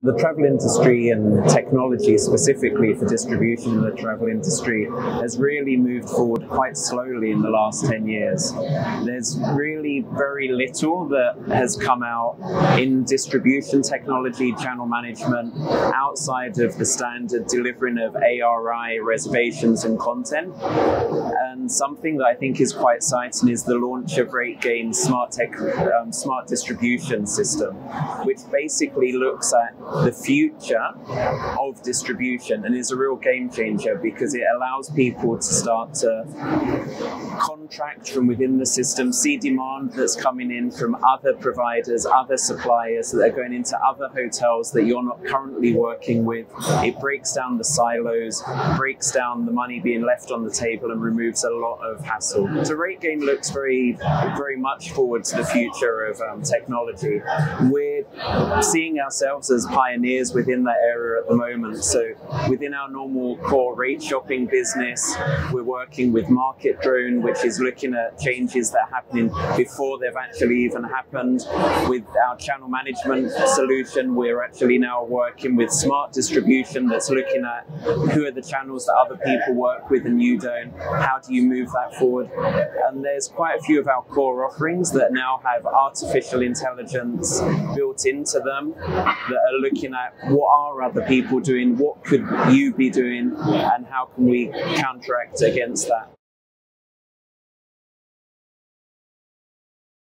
The travel industry and technology, specifically for distribution in the travel industry, has really moved forward quite slowly in the last 10 years. There's really very little that has come out in distribution technology, channel management, outside of the standard delivering of ARI reservations and content. And something that I think is quite exciting is the launch of RateGain Smart Tech um, Smart Distribution System, which basically looks at the future of distribution and is a real game changer because it allows people to start to contract from within the system, see demand that's coming in from other providers, other suppliers that are going into other hotels that you're not currently working with. It breaks down the silos, breaks down the money being left on the table, and removes a lot of hassle. So RateGain looks very, very much forward to the future of um, technology. We're seeing ourselves as pioneers within that area at the moment. So within our normal core rate shopping business, we're working with Market Drone, which is looking at changes that are happening before they've actually even happened. With our channel management solution, we're actually now working with smart distribution that's looking at who are the channels that other people work with and you don't. How do you move that forward? And there's quite a few of our core offerings that now have artificial intelligence built into them that are looking at what are other people doing, what could you be doing, and how can we counteract against that.